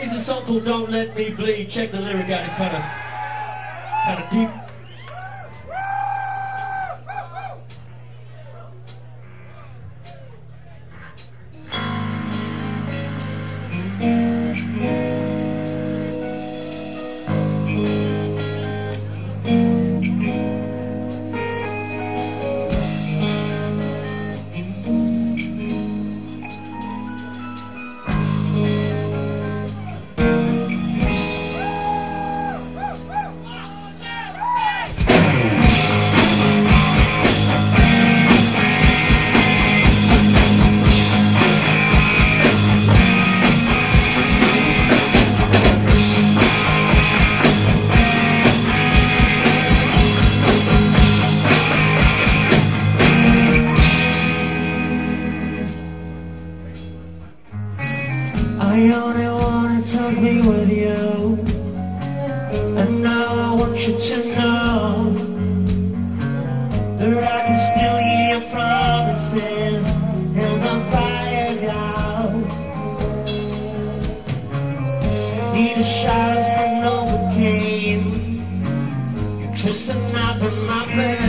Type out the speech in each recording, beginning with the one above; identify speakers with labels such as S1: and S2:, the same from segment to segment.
S1: is a song called Don't Let Me Bleed. Check the lyric out, it's kind of, kind of deep. I only wanted to be with you. And now I want you to know That I can still hear your promises And I'm fired out. Need a shot of some Novocaine. You twist a knob in my bed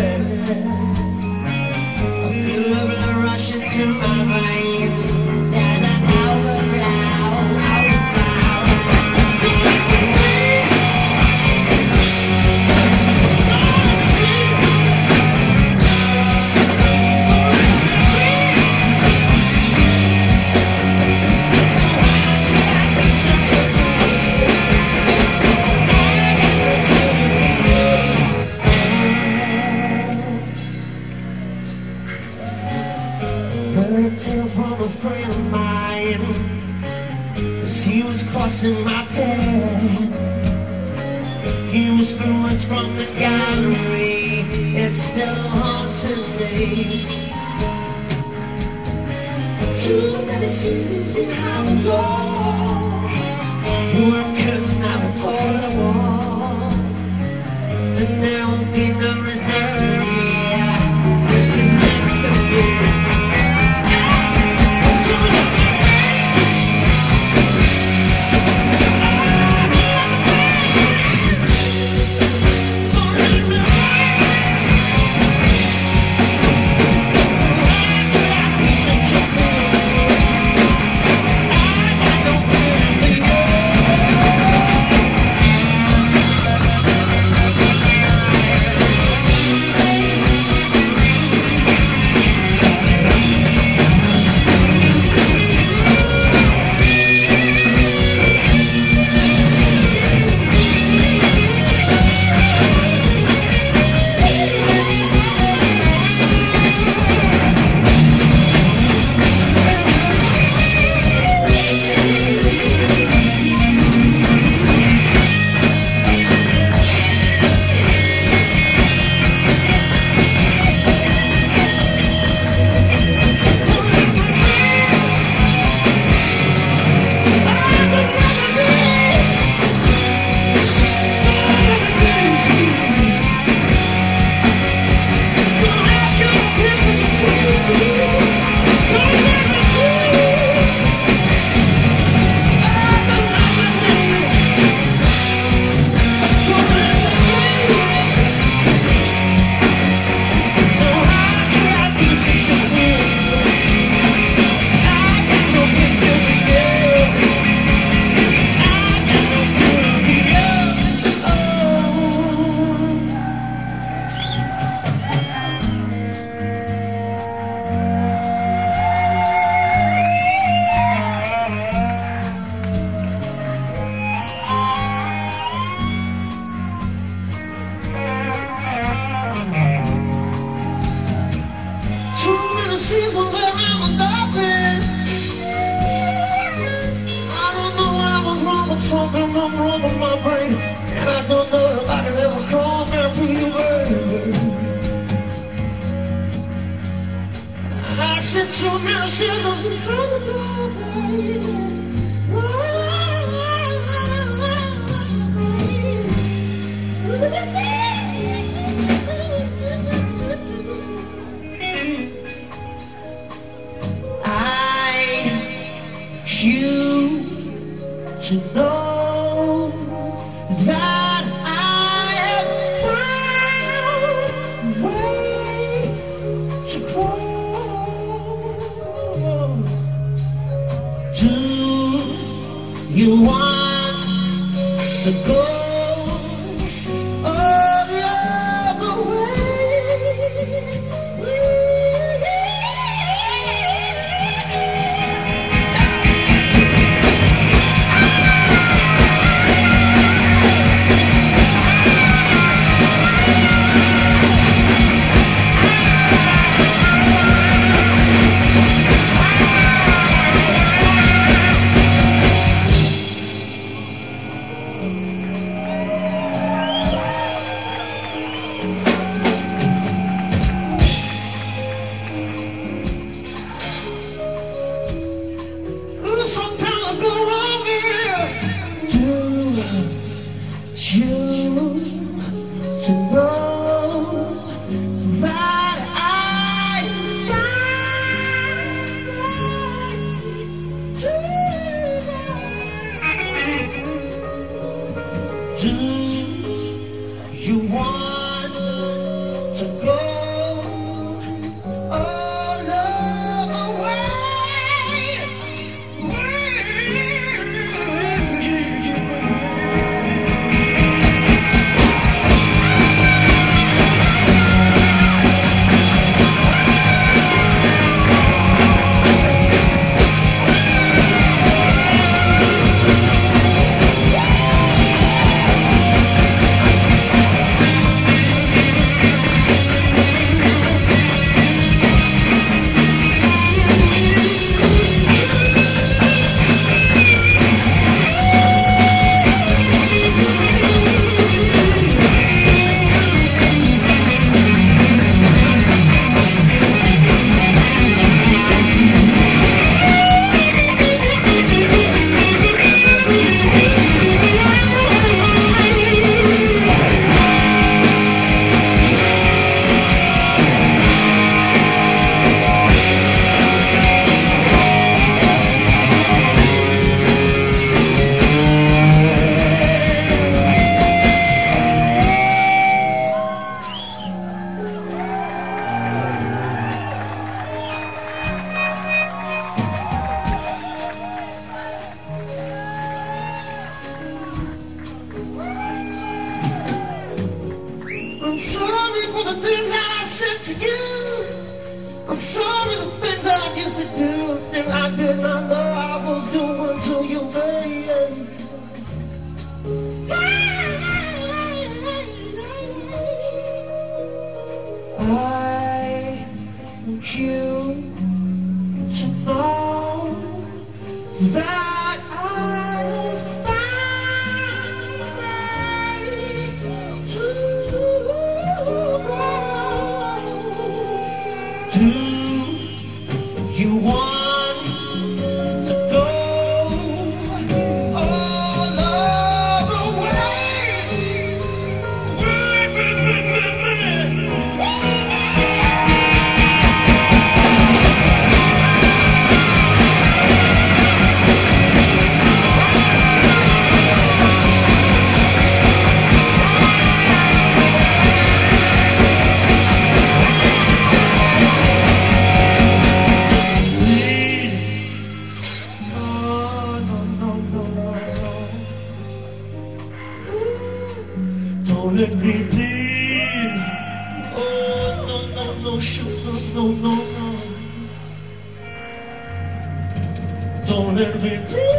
S1: Heard a tale from a friend of mine As he was crossing my path. He whispered words from the gallery It's still haunting me. Too many seasons behind the door Workers never told a Oh, my God. Do you want to go Do the things I said to you. I'm sorry the things I used to do. Things I did not know I was doing to you. I no, no. Don't let me